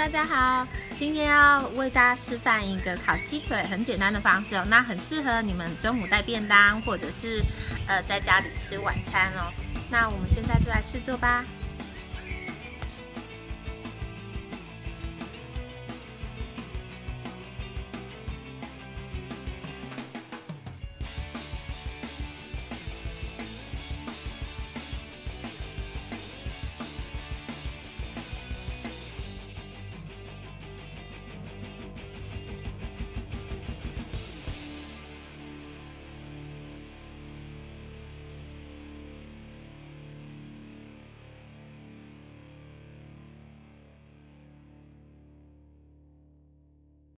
大家好今天要为大家示范一个烤鸡腿很简单的方式哦那很适合你们中午带便当或者是呃在家里吃晚餐哦。那我们现在就来试做吧。